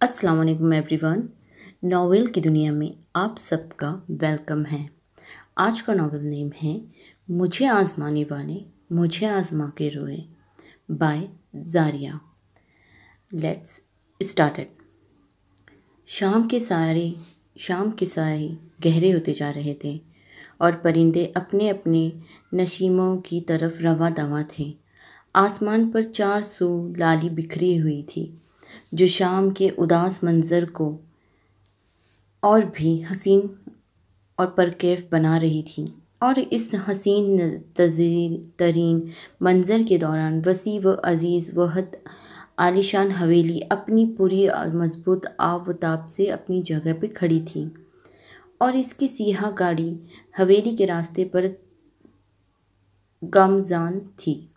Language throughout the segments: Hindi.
अस्सलाम वालेकुम एवरीवन। नावल की दुनिया में आप सबका वेलकम है। आज का नावल नेम है, मुझे आजमाने वाले, मुझे आजमा के रोए, बाय जारिया। लेट्स स्टार्टेड शाम के सारे, शाम के सारे गहरे होते जा रहे थे और परिंदे अपने अपने नशीमों की तरफ़ रवा दवा थे। आसमान पर चार सौ लाली बिखरी हुई थी। जो शाम के उदास मंज़र को और भी हसीन और परकैफ बना रही थी। और इस हसीन, तजीर, तरीन मंज़र के दौरान वसी व अज़ीज़ वहद आलिशान हवेली अपनी पूरी मज़बूत आब आवताब से अपनी जगह पर खड़ी थी। और इसकी सियाह गाड़ी हवेली के रास्ते पर गमजान थी।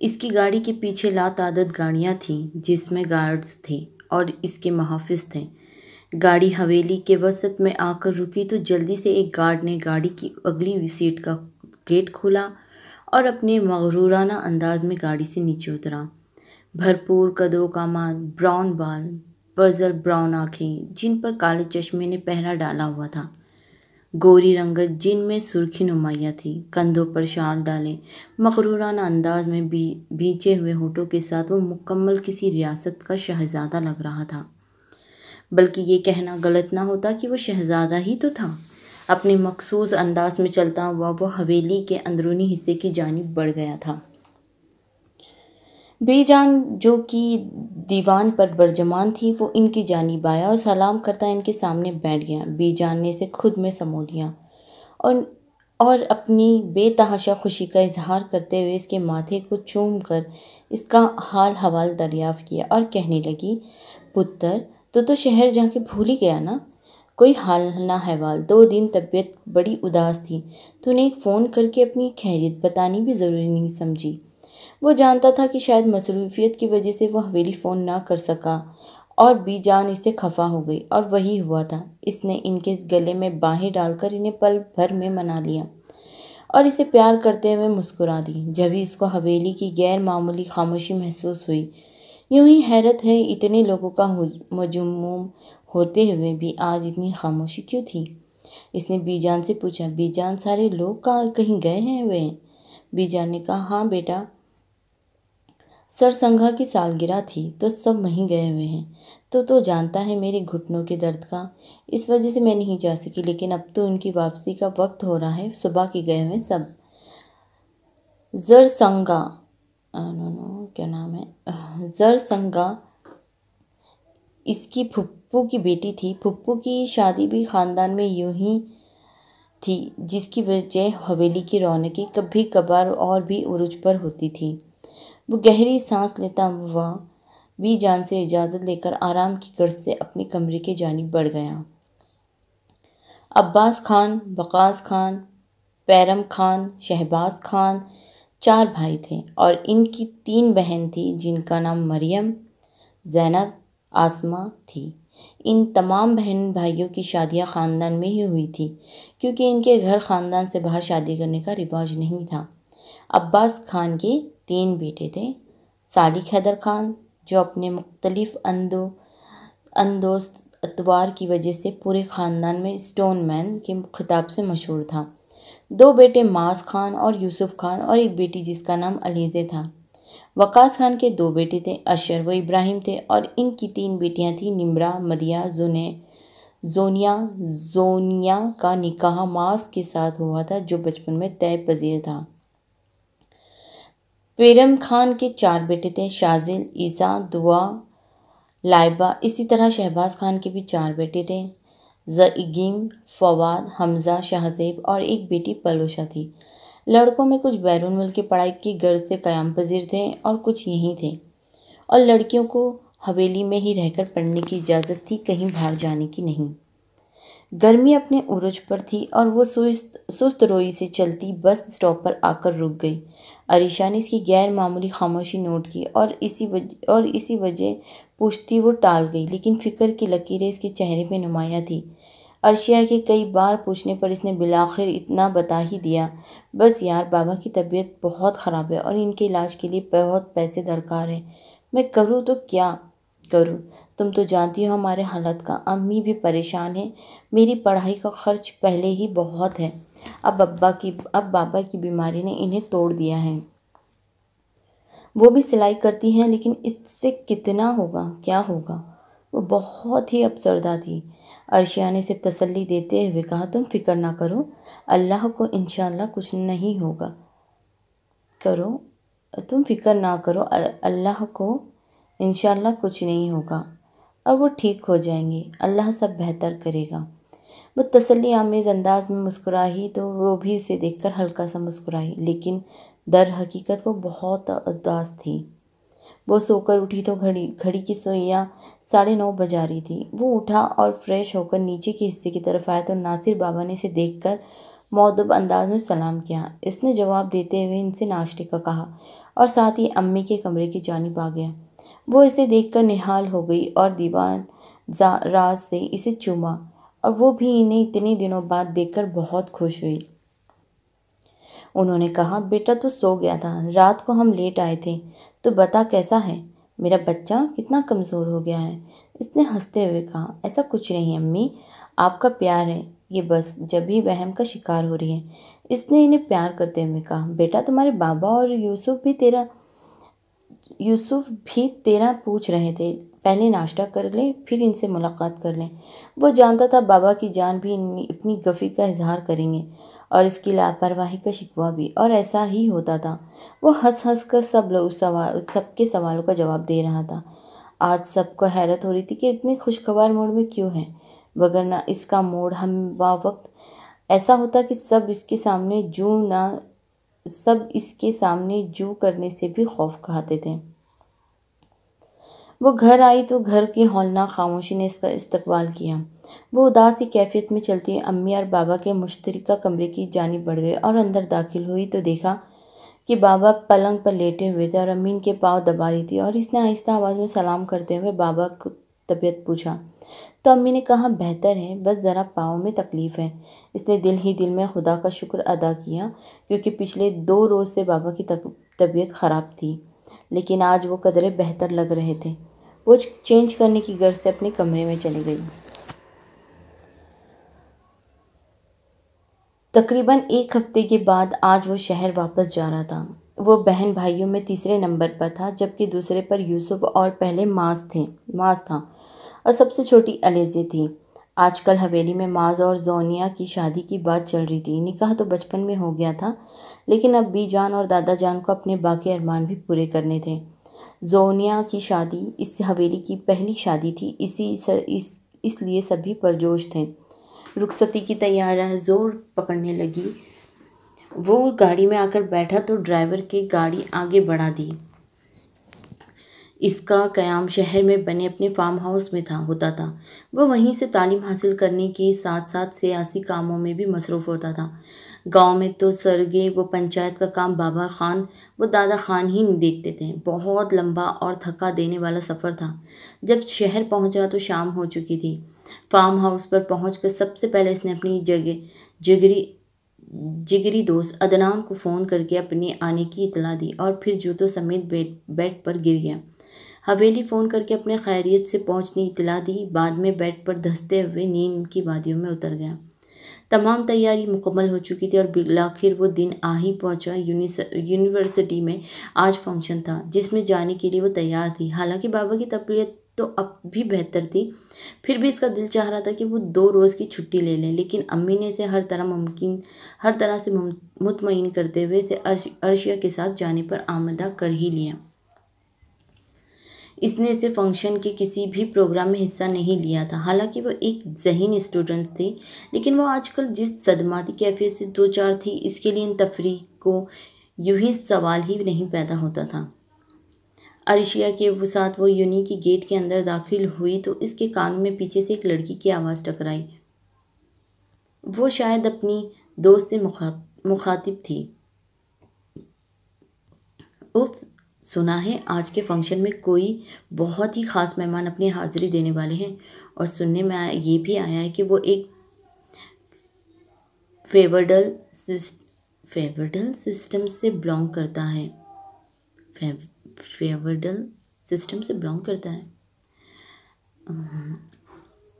इसकी गाड़ी के पीछे लातादत गाड़ियाँ थीं, जिसमें गार्ड्स थे और इसके मुहाफ़िज थे। गाड़ी हवेली के वसत में आकर रुकी तो जल्दी से एक गार्ड ने गाड़ी की अगली सीट का गेट खोला और अपने मगरूराना अंदाज में गाड़ी से नीचे उतरा। भरपूर कदों का माद ब्राउन बाल पजल ब्राउन आँखें, जिन पर काले चश्मे ने पहरा डाला हुआ था। गोरी रंगत जिनमें सुर्खी नुमाइयाँ थी, कंधों पर शाल डाले, मकरूराना अंदाज में भी बीचे हुए होठों के साथ वो मुकम्मल किसी रियासत का शहज़ादा लग रहा था। बल्कि ये कहना गलत ना होता कि वो शहज़ादा ही तो था। अपने मखसूस अंदाज में चलता हुआ वो हवेली के अंदरूनी हिस्से की जानब बढ़ गया था। बेजान, जो कि दीवान पर बरजमान थी, वो इनकी जानी आया और सलाम करता इनके सामने बैठ गया। बेजान ने इसे खुद में समो लिया और और अपनी बेतहाशा खुशी का इजहार करते हुए इसके माथे को चूम कर इसका हाल हवाल दरियाफ़ किया और कहने लगी, पुत्र तो तो शहर जाके भूल ही गया ना? कोई हाल ना हवाल दो दिन तबीयत बड़ी उदास थी। तूने एक फ़ोन करके अपनी खैरियत बतानी भी ज़रूरी नहीं समझी। जानता था कि शायद मसरूफियत की वजह से वो हवेली फ़ोन ना कर सका और बीजान इससे खफा हो गई और वही हुआ था। इसने इनके गले में बाहें डालकर इन्हें पल भर में मना लिया और इसे प्यार करते हुए मुस्कुरा दी। जब ही इसको हवेली की गैर मामूली खामोशी महसूस हुई, यूँ ही हैरत है इतने लोगों का मजमूम होते हुए भी आज इतनी खामोशी क्यों थी? इसने बीजान से पूछा बीजान सारे लोग कहाँ कहीं गए हैं वे? बीजान ने कहा हाँ बेटा सरसंघा की सालगिरह थी तो सब वहीं गए हुए हैं। तो तो जानता है मेरे घुटनों के दर्द का। इस वजह से मैं नहीं जा सकी, लेकिन अब तो उनकी वापसी का वक्त हो रहा है, सुबह के गए हुए सब। जरसंगा क्या नाम है? जरसंगा, इसकी फुप्पू की बेटी थी। फुप्पू की शादी भी ख़ानदान में यूँ ही थी, जिसकी वजह हवेली की रौनकी कभी कभार और भी उरुज पर होती थी। वो गहरी सांस लेता हुआ भी जान से इजाज़त लेकर आराम की गर्ज से अपने कमरे की जानिब बढ़ गया। अब्बास खान, बकास खान, पैरम खान, शहबाज खान चार भाई थे और इनकी तीन बहन थी जिनका नाम मरियम, जैनब, आसमा थी। इन तमाम बहन भाइयों की शादियाँ ख़ानदान में ही हुई थी, क्योंकि इनके घर ख़ानदान से बाहर शादी करने का रिवाज नहीं था। अब्बास खान के तीन बेटे थे, सालिक हैदर खान, जो अपने मुख्तलिफ़ अंदो, अंदोस्त अतवार की वजह से पूरे ख़ानदान में स्टोन मैन के खिताब से मशहूर था। दो बेटे मास खान और यूसुफ खान और एक बेटी जिसका नाम अलीज़े था। वकास खान के दो बेटे थे अशर व इब्राहिम थे और इनकी तीन बेटियाँ थीं, निमरा, मदिया, जोने, जोनिया जोनिया का निकाह मास के साथ हुआ था, जो बचपन में तय पजीर था। पेरम खान के चार बेटे थे, शाजिल, ईसा, दुआ, लाइबा। इसी तरह शहबाज खान के भी चार बेटे थे ज़ीम फवाद, हमज़ा, शाहजेब और एक बेटी, पलोशा थी। लड़कों में कुछ बैरून मुल्क की पढ़ाई की गर्ज से क़्याम पजीर थे और कुछ यहीं थे। और लड़कियों को हवेली में ही रहकर पढ़ने की इजाज़त थी, कहीं बाहर जाने की नहीं। गर्मी अपने उरुज पर थी और वो सुस्त सुस्त रोई से चलती बस स्टॉप पर आकर रुक गई। अरीशा ने इसकी गैर मामूली खामोशी नोट की और इसी वजह और इसी वजह पूछती वो टाल गई, लेकिन फ़िक्र की लकीरें इसके चेहरे पे नुमाया थी। अर्शिया के कई बार पूछने पर इसने बिलाखिर इतना बता ही दिया, बस यार, बाबा की तबीयत बहुत ख़राब है और इनके इलाज के लिए बहुत पैसे दरकार है। मैं करूँ तो क्या? करूँ। तुम तो जानती हो हमारे हालत का। अम्मी भी परेशान है। मेरी पढ़ाई का खर्च पहले ही बहुत है। अब अब्बा की, अब बाबा की बीमारी ने इन्हें तोड़ दिया है। वो भी सिलाई करती हैं, लेकिन इससे कितना होगा, क्या होगा? वो बहुत ही अपसरदा थी। अर्शिया ने इसे तसल्ली देते हुए कहा, तुम फ़िक्र ना करो। अल्लाह को इंशाल्लाह कुछ नहीं होगा। करो, तुम फ़िक्र ना करो। अल्लाह को इंशाल्लाह कुछ नहीं होगा। अब वो ठीक हो जाएँगे। अल्लाह सब बेहतर करेगा। वो तसल्ली आमेज़ अंदाज में मुस्कुराई तो वो भी उसे देखकर हल्का सा मुस्कुराई लेकिन दर हकीकत वो बहुत उदास थी। वो सोकर उठी तो घड़ी घड़ी की सोइयाँ साढ़े नौ बजा रही थी। वो उठा और फ्रेश होकर नीचे के हिस्से की तरफ़ आया तो नासिर बाबा ने इसे देखकर मौदब अंदाज में सलाम किया। इसने जवाब देते हुए इनसे नाश्ते का कहा और साथ ही अम्मी के कमरे की जानिब आ गया। वो इसे देखकर निहाल हो गई और दीवान राज से इसे चूमा और वो भी इन्हें इतने दिनों बाद देखकर बहुत खुश हुई। उन्होंने कहा, बेटा तो सो गया था। रात को हम लेट आए थे। तो बता कैसा है? मेरा बच्चा कितना कमज़ोर हो गया है। इसने हँसते हुए कहा, ऐसा कुछ नहीं अम्मी। आपका प्यार है। ये बस जब भी वहम का शिकार हो रही है। इसने इन्हें प्यार करते हुए कहा, बेटा, तुम्हारे बाबा और यूसुफ भी तेरा यूसुफ भी तेरा पूछ रहे थे, पहले नाश्ता कर लें, फिर इनसे मुलाकात कर लें। वो जानता था बाबा की जान भी अपनी गफ़ी का इजहार करेंगे, और इसकी लापरवाही का शिकवा भी, और ऐसा ही होता था। वो हंस हंस कर सब लोग सवाल सबके सवालों का जवाब दे रहा था। आज सबको हैरत हो रही थी कि इतने खुशगवार मूड में क्यों है? वगरना इसका मूड, हम वक्त ऐसा होता कि सब इसके सामने जू ना, सब इसके सामने जू करने से भी खौफ खाते थे। वो घर आई तो घर की हौलनाक खामोशी ने इसका इस्तकबाल किया। वो उदासी कैफियत में चलती अम्मी और बाबा के मुश्तरका कमरे की जानी बढ़ गए और अंदर दाखिल हुई तो देखा कि बाबा पलंग पर लेटे हुए थे और अम्मी के पाँव दबा रही थी और इसने आहिस्ता आवाज़ में सलाम करते हुए बाबा को तबीयत पूछा। तो अम्मी ने कहा, बेहतर है, बस ज़रा पाँव में तकलीफ़ है। इसने दिल ही दिल में खुदा का शुक्र अदा किया क्योंकि पिछले दो रोज़ से बाबा की तबीयत ख़राब थी, लेकिन आज वो कदरे बेहतर लग रहे थे। वो चेंज करने की गर्ज से अपने कमरे में चली गई। तकरीबन एक हफ़्ते के बाद आज वो शहर वापस जा रहा था। वो बहन भाइयों में तीसरे नंबर पर था, जबकि दूसरे पर यूसुफ और पहले मास थे, मास था और सबसे छोटी अलेजे थी। आजकल हवेली में माज और जोनिया की शादी की बात चल रही थी। निकाह तो बचपन में हो गया था, लेकिन अब बी जान और दादा जान को अपने बाकी अरमान भी पूरे करने थे। जोनिया की शादी, इस हवेली की पहली शादी थी, इसी इस, इसलिए सभी परजोश थे। रुखसती की तैयारियाँ ज़ोर पकड़ने लगी। वो गाड़ी में आकर बैठा तो ड्राइवर की गाड़ी आगे बढ़ा दी। इसका क़याम शहर में बने अपने फार्म हाउस में था, होता था। वह वहीं से तालीम हासिल करने के साथ साथ सियासी कामों में भी मसरूफ़ होता था। गाँव में तो सरगे, वो पंचायत का काम बाबा खान, वो दादा खान ही नहीं देखते थे। बहुत लंबा और थका देने वाला सफ़र था। जब शहर पहुँचा तो शाम हो चुकी थी। फार्म हाउस पर पहुंचकर सबसे पहले इसने अपनी जगह, जिगरी जिगरी दोस्त अदनान को फ़ोन करके अपने आने की इतला दी और फिर जूतों समेत बेड बेड पर गिर गया। हवेली फ़ोन करके अपने खैरियत से पहुँचने इतला दी। बाद में बेड पर धसते हुए नींद की वादियों में उतर गया। तमाम तैयारी मुकम्मल हो चुकी थी और आखिर वो दिन आ ही पहुँचा यूनिवर्सिटी में। आज फ़ंक्शन था, जिसमें जाने के लिए वो तैयार थी। हालाँकि बाबा की तबीयत तो अब भी बेहतर थी। फिर भी इसका दिल चाह रहा था कि वो दो रोज़ की छुट्टी ले लें, लेकिन अम्मी ने इसे हर तरह मुमकिन, हर तरह से मुतमिन करते हुए इसे अर्श, अर्शिया के साथ जाने पर आमदा कर ही लिया। इसने इसे फ़ंक्शन के किसी भी प्रोग्राम में हिस्सा नहीं लिया था। हालाँकि वो एक जहीन स्टूडेंट थी, लेकिन वो आजकल जिस सदमाती कैफियत से दो चार थी, इसके लिए इन तफरी को यूँ ही सवाल ही नहीं पैदा होता था। अरिशिया के वो साथ वो यूनी की गेट के अंदर दाखिल हुई तो इसके कान में पीछे से एक लड़की की आवाज़ टकराई। वो शायद अपनी दोस्त से मुखातिब थी। उफ सुना है, आज के फ़ंक्शन में कोई बहुत ही ख़ास मेहमान अपनी हाज़िरी देने वाले हैं। और सुनने में आया, ये भी आया है कि वो एक फेवर्डल फेवरडल सिस्टम से बिलोंग करता है। फेवरडल सिस्टम से बिलोंग करता है।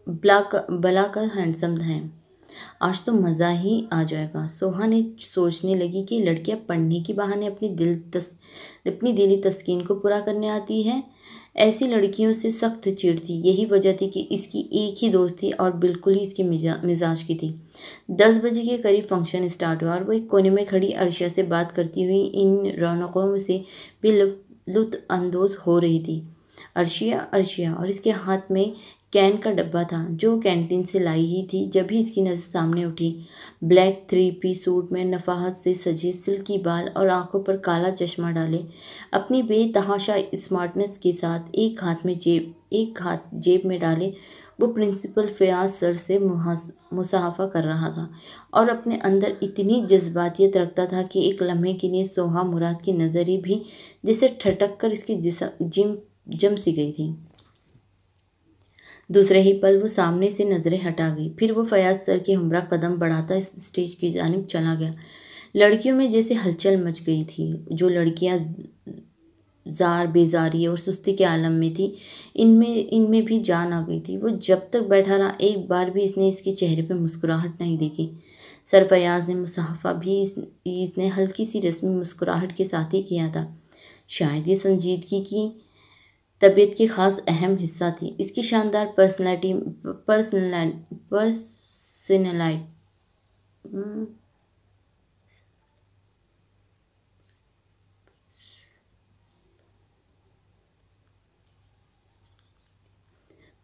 ब्ला का बला का हैंडसम है। आज तो मज़ा ही आ जाएगा। सोहा ने सोचने लगी कि लड़कियाँ पढ़ने की बहाने अपनी दिल तस, अपनी दिली तस्कीन को पूरा करने आती है। ऐसी लड़कियों से सख्त चिड़ थी यही वजह थी कि इसकी एक ही दोस्त थी और बिल्कुल ही इसके मिजाज की थी। दस बजे के करीब फ़ंक्शन स्टार्ट हुआ और वो एक कोने में खड़ी अर्शिया से बात करती हुई इन रौनकों से भी लुत्फ अंदोज हो रही थी। अर्शिया अर्शिया, और इसके हाथ में कैन का डब्बा था, जो कैंटीन से लाई ही थी। जब भी इसकी नज़र सामने उठी, ब्लैक थ्री पी सूट में नफाहत से सजे सिल्की बाल और आँखों पर काला चश्मा डाले, अपनी बेतहाशा स्मार्टनेस के साथ एक हाथ में जेब, एक हाथ जेब में डाले, वो प्रिंसिपल फयाज सर से मुसाफा कर रहा था और अपने अंदर इतनी जज्बातियत रखता था कि एक लम्हे के लिए सोहा मुराद की नज़रें भी जिसे ठटक कर इसकी जिसम जिम, जम सी गई थी। दूसरे ही पल वो सामने से नज़रें हटा गई। फिर वो फयाज सर के हमरा कदम बढ़ाता स्टेज की जानब चला गया। लड़कियों में जैसे हलचल मच गई थी जो लड़कियाँ जार बेजारी और सुस्ती के आलम में थी इनमें इनमें भी जान आ गई थी। वो जब तक बैठा रहा एक बार भी इसने इसके चेहरे पर मुस्कुराहट नहीं देखी। सर फयाज ने मुसाफा भी इस, इसने हल्की सी रस्मी मुस्कुराहट के साथ ही किया था। शायद ये संजीदगी की तबीयत की ख़ास अहम हिस्सा थी। इसकी शानदार पर्सनैलिटी पर्सनल पर्सनलाइट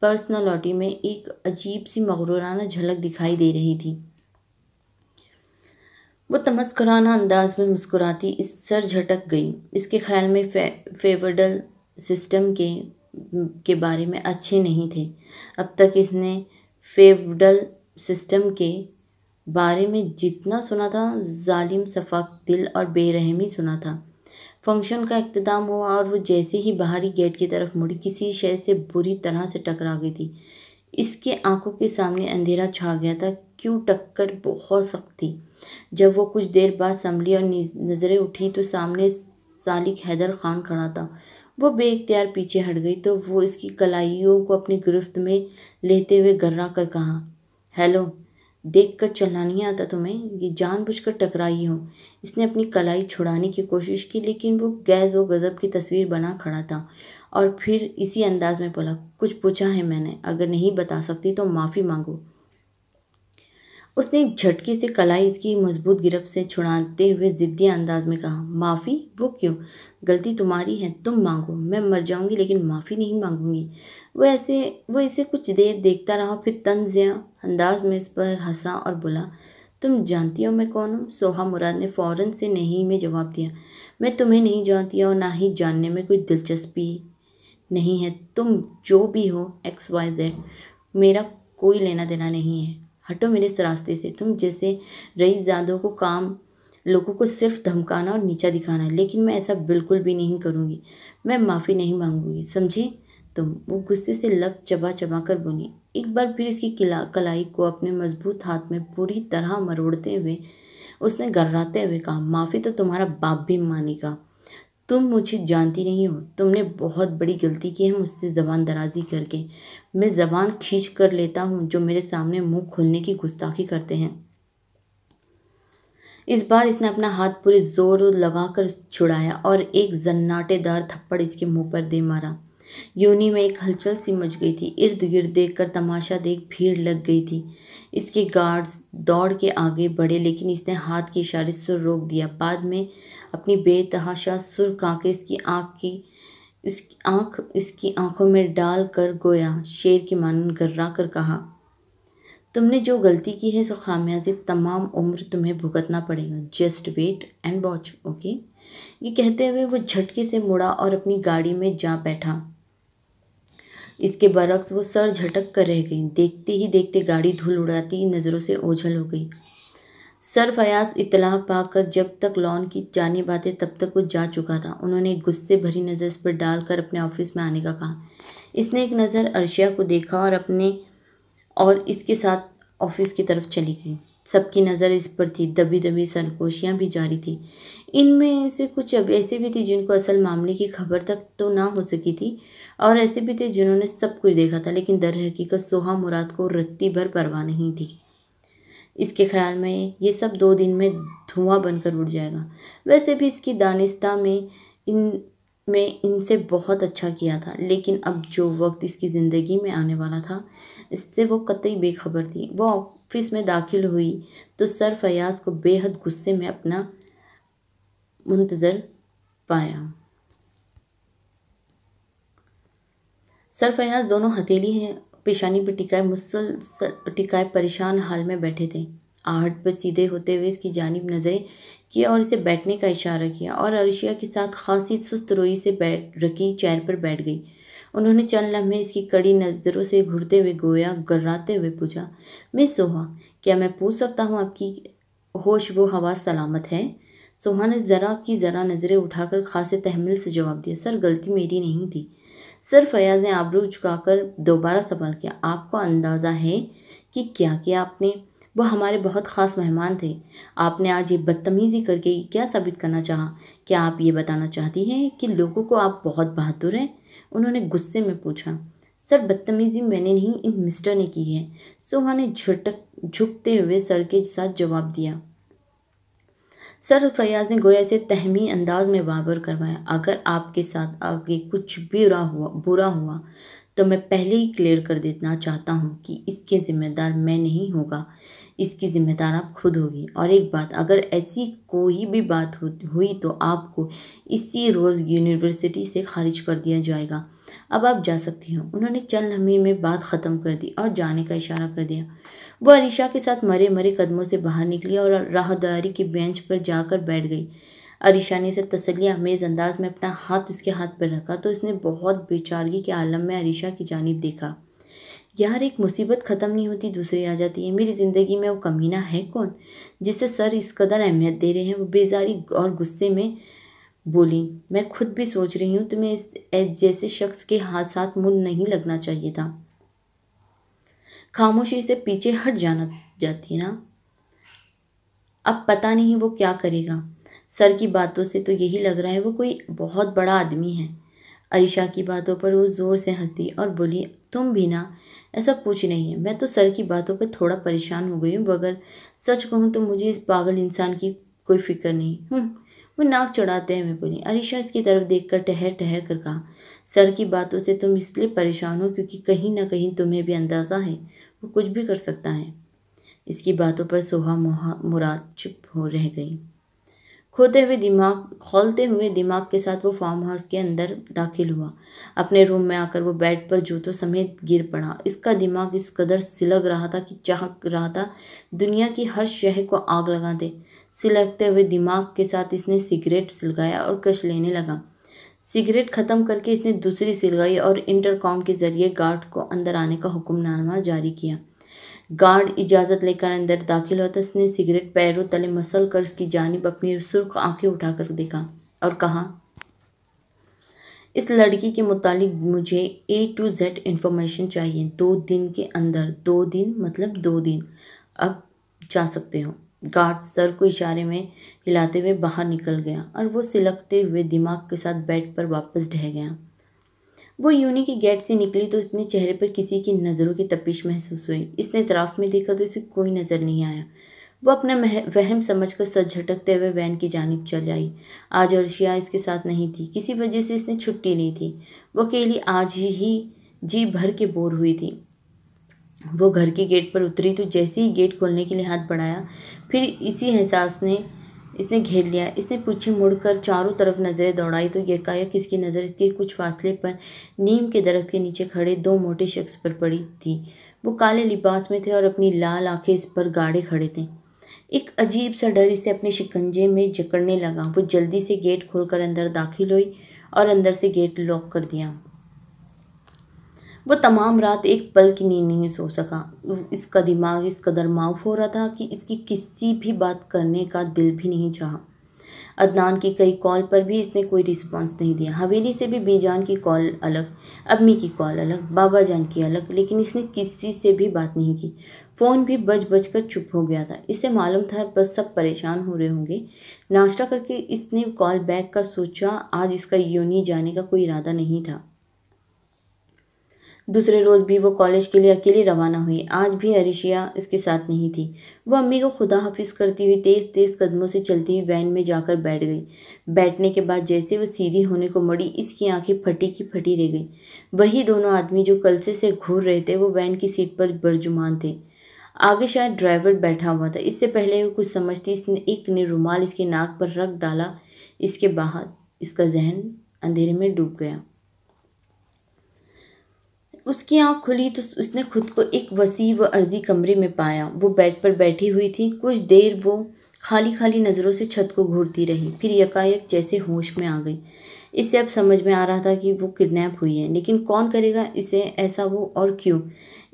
पर्सनलिटी में एक अजीब सी मगरूराना झलक दिखाई दे रही थी। वो तमस्कराना अंदाज में मुस्कुराती इस सर झटक गई। इसके ख्याल में फे, फेवरडल सिस्टम के के बारे में अच्छे नहीं थे। अब तक इसने फेवडल सिस्टम के बारे में जितना सुना था, जालिम सफाक दिल और बेरहमी सुना था। फ़ंक्शन का अख्ताम हुआ और वो जैसे ही बाहरी गेट की तरफ़ मुड़ी, किसी शय से बुरी तरह से टकरा गई थी। इसके आँखों के सामने अंधेरा छा गया था। क्यों टक्कर बहुत सख्त थी। जब वो कुछ देर बाद संभली और नज़रें उठी तो सामने सालिक हैदर खान खड़ा था। वो बेख्तियार पीछे हट गई तो वो इसकी कलाइयों को अपनी गिरफ्त में लेते हुए गर्रा कर कहा, हेलो, देख कर चलना नहीं आता तुम्हें? ये जानबूझकर टकराई हो। इसने अपनी कलाई छुड़ाने की कोशिश की, लेकिन वो गैस व गज़ब की तस्वीर बना खड़ा था और फिर इसी अंदाज में बोला, कुछ पूछा है मैंने, अगर नहीं बता सकती तो माफ़ी मांगो। उसने एक झटके से कलाई इसकी मज़बूत गिरफ्त से छुड़ाते हुए ज़िद्दी अंदाज में कहा, माफ़ी? वो क्यों? गलती तुम्हारी है, तुम मांगो। मैं मर जाऊँगी, लेकिन माफ़ी नहीं मांगूँगी। वो ऐसे, वो इसे कुछ देर देखता रहा, फिर तंज अंदाज में इस पर हंसा और बोला, तुम जानती हो मैं कौन हूँ? सोहा मुराद ने फ़ौरन से नहीं में जवाब दिया, मैं तुम्हें नहीं जानती और ना ही जानने में कोई दिलचस्पी नहीं है। तुम जो भी हो, एक्स वाई जेड, मेरा कोई लेना देना नहीं है। हटो मेरे इस रास्ते से। तुम जैसे रईस रईसजादों को काम, लोगों को सिर्फ़ धमकाना और नीचा दिखाना है, लेकिन मैं ऐसा बिल्कुल भी नहीं करूँगी। मैं माफ़ी नहीं मांगूँगी, समझे? तुम वो गुस्से से लग चबा चबा कर बोली। एक बार फिर इसकी किला, कलाई को अपने मज़बूत हाथ में पूरी तरह मरोड़ते हुए, उसने गर्राते हुए कहा, माफ़ी तो तुम्हारा बाप भी मानेगा। तुम मुझे जानती नहीं हो। तुमने बहुत बड़ी गलती की है मुझसे ज़बान दराजी करके। मैं ज़बान खींच कर लेता हूँ जो मेरे सामने मुँह खोलने की गुस्ताखी करते हैं। इस बार इसने अपना हाथ पूरे ज़ोर लगाकर छुड़ाया और एक जन्नाटेदार थप्पड़ इसके मुँह पर दे मारा। यूनी में एक हलचल सी मच गई थी। इर्द गिर्द देख कर तमाशा देख भीड़ लग गई थी। इसके गार्ड्स दौड़ के आगे बढ़े, लेकिन इसने हाथ के इशारे सुर रोक दिया। बाद में अपनी बेतहाशा सुर काके इसकी आँख की, इसकी आँख, इसकी आँखों में डाल कर गोया। शेर की मानन गर्रा कर कहा, तुमने जो गलती की है, सो खामियाजी तमाम उम्र तुम्हें भुगतना पड़ेगा। Just wait and watch, okay? ये कहते हुए वो झटके से मुड़ा और अपनी गाड़ी में जा बैठा। इसके बरक्स वो सर झटक कर रह गई। देखते ही देखते गाड़ी धूल उड़ाती नज़रों से ओझल हो गई। सर फयाज इतलाह पाकर जब तक लॉन की जानी बातें तब तक वो जा चुका था। उन्होंने गुस्से भरी नज़र इस पर डालकर अपने ऑफ़िस में आने का कहा। इसने एक नज़र अर्शिया को देखा और अपने और इसके साथ ऑफ़िस की तरफ़ चली गई। सबकी नज़र इस पर थी। दबी दबी सरगोशियाँ भी जारी थी। इनमें से कुछ अब ऐसे भी थे जिनको असल मामले की खबर तक तो ना हो सकी थी और ऐसे भी थे जिन्होंने सब कुछ देखा था, लेकिन दर हकीकत सोहा मुराद को रत्ती भर परवाह नहीं थी। इसके ख्याल में ये सब दो दिन में धुआँ बनकर उड़ जाएगा। वैसे भी इसकी दानिस्ता में इन, में इनसे बहुत अच्छा किया था, लेकिन अब जो वक्त इसकी ज़िंदगी में आने वाला था, इससे वो कतई बेखबर थी। वो ऑफ़िस में दाखिल हुई तो सर फयाज को बेहद गुस्से में अपना मुंतज़र पाया। सर फयाज दोनों हथेली हैं, पेशानी पर टिकाए मुसल टिकाए, परेशान हाल में बैठे थे। आहट पर सीधे होते हुए इसकी जानब नज़रें किया और इसे बैठने का इशारा किया और अर्शिया के साथ खासी सुस्त रोई से बैठ रखी, चेयर पर बैठ गई। उन्होंने चंद लम्हे इसकी कड़ी नज़रों से घुरते हुए गोया, गर्राते हुए पूछा, मिस सोहा, क्या मैं पूछ सकता हूँ आपकी होश वो हवा सलामत है? सोहा ने ज़रा की ज़रा नज़रें उठाकर खासे तहमिल से जवाब दिया, सर, गलती मेरी नहीं थी। सर, फयाज ने आबरू झुकाकर दोबारा सवाल किया, आपको अंदाज़ा है कि क्या किया आपने? वो हमारे बहुत ख़ास मेहमान थे। आपने आज ये बदतमीज़ी करके क्या साबित करना चाहा? क्या आप ये बताना चाहती हैं कि लोगों को आप बहुत बहादुर हैं? उन्होंने गुस्से में पूछा, सर, बदतमीज़ी मैंने नहीं, इन मिस्टर ने की है। सोहा ने झुटक झुकते हुए सर के साथ जवाब दिया। सर, फयाज ने गोया से तहमी अंदाज में बाबर करवाया। अगर आपके साथ आगे कुछ बुरा हुआ बुरा हुआ तो मैं पहले ही क्लियर कर देना चाहता हूँ कि इसके ज़िम्मेदार मैं नहीं होगा। इसकी ज़िम्मेदार आप खुद होगी। और एक बात, अगर ऐसी कोई भी बात हुई तो आपको इसी रोज़ यूनिवर्सिटी से खारिज कर दिया जाएगा। अब आप जा सकती हो। उन्होंने चंद लम्हे में बात ख़त्म कर दी और जाने का इशारा कर दिया। वो अरीशा के साथ मरे मरे कदमों से बाहर निकली और राहदारी की बेंच पर जाकर बैठ गई। अरीशा ने इसे तसलिया अमेज़ अंदाज में अपना हाथ उसके हाथ पर रखा तो उसने बहुत बेचारगी के आलम में अरीशा की जानब देखा। यार एक मुसीबत ख़त्म नहीं होती, दूसरी आ जाती है। मेरी ज़िंदगी में वो कमीना है कौन, जिसे सर इस कदर अहमियत दे रहे हैं? वो बेजारी और गुस्से में बोली, मैं खुद भी सोच रही हूँ, तुम्हें इस जैसे शख्स के हाथ साथ मुँह नहीं लगना चाहिए था। खामोशी से पीछे हट जाना, जाती है ना? अब पता नहीं वो क्या करेगा। सर की बातों से तो यही लग रहा है, वो कोई बहुत बड़ा आदमी है। अरिशा की बातों पर वो ज़ोर से हंस दी और बोली तुम भी ना, ऐसा कुछ नहीं है। मैं तो सर की बातों पर थोड़ा परेशान हो गई हूँ अगर सच कहूँ तो मुझे इस पागल इंसान की कोई फ़िक्र नहीं। हूँ वो नाक चढ़ाते हैं हुए बोली अरिशा इसकी तरफ़ देखकर ठहर ठहर कर कहा, सर की बातों से तुम इसलिए परेशान हो क्योंकि कहीं ना कहीं तुम्हें भी अंदाज़ा है, वो कुछ भी कर सकता है। इसकी बातों पर सोहा मुराद चुप हो रह गई। खोते हुए दिमाग, खोलते हुए दिमाग के साथ वो फार्म हाउस के अंदर दाखिल हुआ। अपने रूम में आकर वो बेड पर जूतों समेत गिर पड़ा। इसका दिमाग इस कदर सिलग रहा था कि चाह रहा था दुनिया की हर शह को आग लगा दे। सिलगते हुए दिमाग के साथ इसने सिगरेट सिलगाया और कश लेने लगा। सिगरेट ख़त्म करके इसने दूसरी सिलगाई और इंटरकॉम के ज़रिए गार्ड को अंदर आने का हुक्मनामा जारी किया। गार्ड इजाज़त लेकर अंदर दाखिल होता उसने सिगरेट पैरों तले मसल कर उसकी जानब अपनी सुर्ख आँखें उठाकर देखा और कहा, इस लड़की के मुतालिक मुझे ए टू जेड इन्फॉर्मेशन चाहिए। दो दिन के अंदर, दो दिन मतलब दो दिन। अब जा सकते हो। गार्ड सर को इशारे में हिलाते हुए बाहर निकल गया और वो सिलकते हुए दिमाग के साथ बेड पर वापस ढह गया। वो यूनी के गेट से निकली तो अपने चेहरे पर किसी की नज़रों की तपिश महसूस हुई। इसने तराफ में देखा तो इसे कोई नज़र नहीं आया। वो अपना वहम समझ कर सच झटकते हुए वैन की जानब चल आई। आज अर्शिया इसके साथ नहीं थी। किसी वजह से इसने छुट्टी ली थी। वो अकेली आज ही जी भर के बोर हुई थी। वो घर के गेट पर उतरी तो जैसे ही गेट खोलने के लिए हाथ बढ़ाया, फिर इसी एहसास ने इसने घेर लिया। इसने पीछे मुड़कर चारों तरफ़ नज़रें दौड़ाई तो यकायक इसकी नज़र? इसके कुछ फासले पर नीम के दरख्त के नीचे खड़े दो मोटे शख्स पर पड़ी थी। वो काले लिबास में थे और अपनी लाल आँखें इस पर गाड़े खड़े थे। एक अजीब सा डर इसे अपने शिकंजे में जकड़ने लगा। वो जल्दी से गेट खोलकर अंदर दाखिल हुई और अंदर से गेट लॉक कर दिया। वो तमाम रात एक पल की नींद नहीं सो सका। इसका दिमाग, इस कदर माफ़ हो रहा था कि इसकी किसी भी बात करने का दिल भी नहीं चाहा। अदनान की कई कॉल पर भी इसने कोई रिस्पांस नहीं दिया। हवेली से भी बेजान की कॉल अलग, अम्मी की कॉल अलग, बाबा जान की अलग, लेकिन इसने किसी से भी बात नहीं की। फ़ोन भी बज बज कर चुप हो गया था। इसे मालूम था, बस सब परेशान हो रहे होंगे। नाश्ता करके इसने कॉल बैक का सोचा, आज इसका यूनी जाने का कोई इरादा नहीं था। दूसरे रोज़ भी वो कॉलेज के लिए अकेली रवाना हुई। आज भी अरिशिया इसके साथ नहीं थी। वो अम्मी को खुदा हाफिज करती हुई तेज़ तेज़ कदमों से चलती हुई वैन में जाकर बैठ गई। बैठने के बाद जैसे वो सीधी होने को मड़ी, इसकी आँखें फटी की फटी रह गई। वही दोनों आदमी जो कल से से घूर रहे थे, वो वैन की सीट पर बरजुमान थे। आगे शायद ड्राइवर बैठा हुआ था। इससे पहले वो कुछ समझती इसने एक ने रुमाल इसके नाक पर रख डाला, इसके बाद इसका जहन अंधेरे में डूब गया। उसकी आँख खुली तो उसने खुद को एक वसी व अर्जी कमरे में पाया। वो बेड पर बैठी हुई थी। कुछ देर वो खाली खाली नज़रों से छत को घूरती रही। फिर यकायक जैसे होश में आ गई। इससे अब समझ में आ रहा था कि वो किडनैप हुई है। लेकिन कौन करेगा इसे? ऐसा वो और क्यों?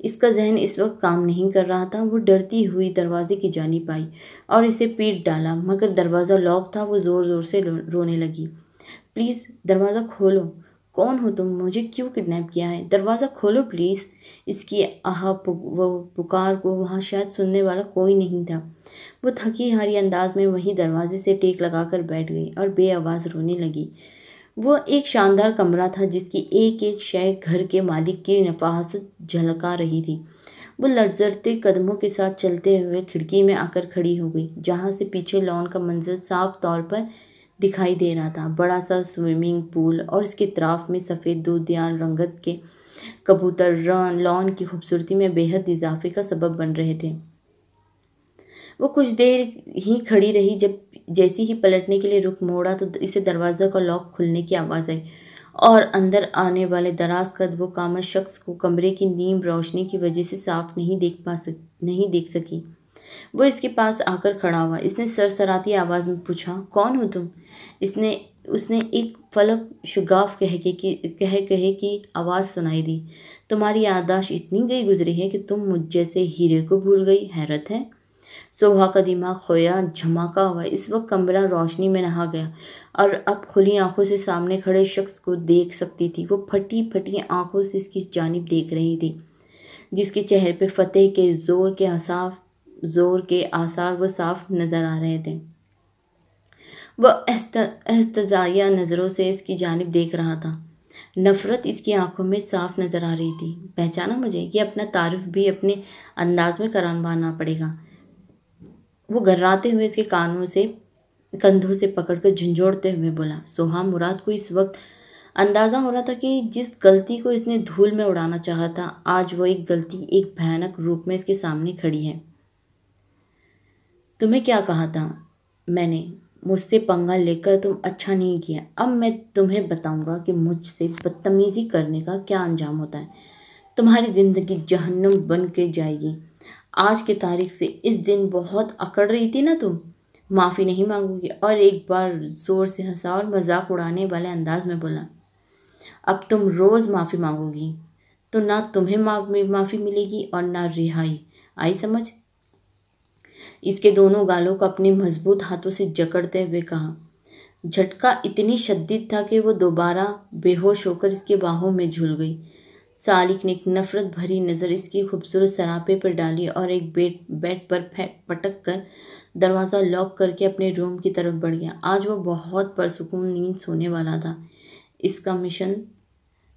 इसका जहन इस वक्त काम नहीं कर रहा था। वो डरती हुई दरवाजे की जानी पाई और इसे पीट डाला। मगर दरवाज़ा लॉक था। वो ज़ोर ज़ोर से रोने लगी। प्लीज़, दरवाज़ा खोलो। कौन हो तुम? मुझे क्यों किडनैप किया है? दरवाज़ा खोलो प्लीज़ इसकी आह वो पुकार को वहाँ शायद सुनने वाला कोई नहीं था। वो थकी हारी अंदाज में वहीं दरवाजे से टेक लगाकर बैठ गई और बे आवाज़ रोने लगी। वो एक शानदार कमरा था जिसकी एक एक शय घर के मालिक की नफासत झलका रही थी। वो लड़जरते कदमों के साथ चलते हुए खिड़की में आकर खड़ी हो गई, जहाँ से पीछे लॉन का मंजर साफ़ तौर पर दिखाई दे रहा था। बड़ा सा स्विमिंग पूल और इसके तराफ में सफ़ेद दूधियाल रंगत के कबूतर रन लॉन की खूबसूरती में बेहद इजाफे का सबब बन रहे थे। वो कुछ देर ही खड़ी रही, जब जैसी ही पलटने के लिए रुख मोड़ा तो इसे दरवाज़ा का लॉक खुलने की आवाज़ आई और अंदर आने वाले दराज कद वो कामर शख्स को कमरे की नीम रोशनी की वजह से साफ़ नहीं देख पा सक, नहीं देख सकी। वो इसके पास आकर खड़ा हुआ। इसने सरसराती आवाज़ में पूछा, कौन हो तुम? इसने, उसने एक फलक शुगाफ कह के कि, कह, कहे की आवाज़ सुनाई दी। तुम्हारी यादाश्त इतनी गई गुजरी है कि तुम मुझ जैसे हीरे को भूल गई, हैरत है? सुबह का दिमाग खोया, झमाका हुआ। इस वक्त कमरा रोशनी में नहा गया और अब खुली आँखों से सामने खड़े शख्स को देख सकती थी। वो फटी फटी आँखों से इसकी जानब देख रही थी, जिसके चेहरे पे फतेह के, ज़ोर के असाफ ज़ोर के आसार वो साफ़ नज़र आ रहे थे। वह एहतजाया नज़रों से इसकी जानब देख रहा था। नफ़रत इसकी आँखों में साफ़ नज़र आ रही थी। पहचाना मुझे कि अपना तारफ़ भी अपने अंदाज में करानवाना पड़ेगा। वो गर्राते हुए इसके कानों से, कंधों से पकड़कर झुंझोड़ते हुए बोला, सोहा, मुराद को इस वक्त अंदाज़ा हो रहा था कि जिस गलती को इसने धूल में उड़ाना चाहा था, आज वो एक गलती एक भयानक रूप में इसके सामने खड़ी है। तुम्हें क्या कहा था? मैंने, मुझसे पंगा लेकर तुम अच्छा नहीं किया। अब मैं तुम्हें बताऊँगा कि मुझसे बदतमीज़ी करने का क्या अंजाम होता है। तुम्हारी ज़िंदगी जहन्नम बन के जाएगी। आज की तारीख से इस दिन बहुत अकड़ रही थी ना तुम? माफ़ी नहीं मांगोगी। और एक बार ज़ोर से हंसा और मज़ाक उड़ाने वाले अंदाज में बोला, अब तुम रोज़ माफ़ी मांगोगी। तो ना तुम्हें माफ़ी मिलेगी और ना रिहाई। आई समझ? इसके दोनों गालों को अपने मज़बूत हाथों से जकड़ते हुए कहा। झटका इतनी शद्दिद था कि वो दोबारा बेहोश होकर इसके बाहों में झूल गई। सालिक ने एक नफ़रत भरी नज़र इसकी खूबसूरत सरापे पर डाली और एक बेड बेड पर पटक कर दरवाज़ा लॉक करके अपने रूम की तरफ़ बढ़ गया। आज वो बहुत परसकून नींद सोने वाला था। इसका मिशन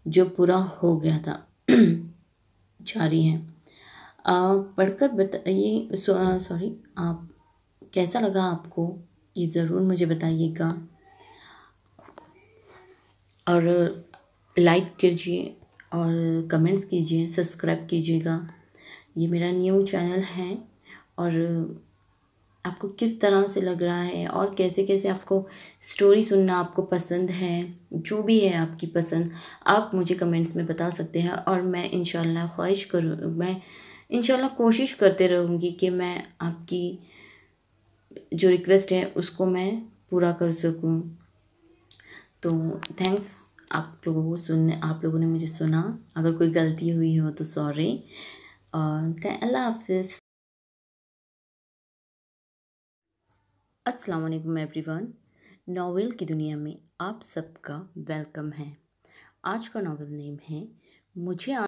जो पूरा हो गया था। जारी है। पढ़कर बताइए सॉरी आप, कैसा लगा आपको? ये ज़रूर मुझे बताइएगा। और लाइक कीजिए और कमेंट्स कीजिए सब्सक्राइब कीजिएगा। ये मेरा न्यू चैनल है और आपको किस तरह से लग रहा है और कैसे कैसे आपको स्टोरी सुनना आपको पसंद है, जो भी है आपकी पसंद, आप मुझे कमेंट्स में बता सकते हैं और मैं इन ख्वाहिश करूँ, मैं इंशाल्लाह कोशिश करते रहूँगी कि मैं आपकी जो रिक्वेस्ट है उसको मैं पूरा कर सकूँ। तो थैंक्स आप लोगों को सुनने, आप लोगों ने मुझे सुना। अगर कोई गलती हुई हो तो सॉरी अल्लाह हाफिज़। वालेकुम एवरीवन। नावल की दुनिया में आप सबका वेलकम है। आज का नावल नेम है, मुझे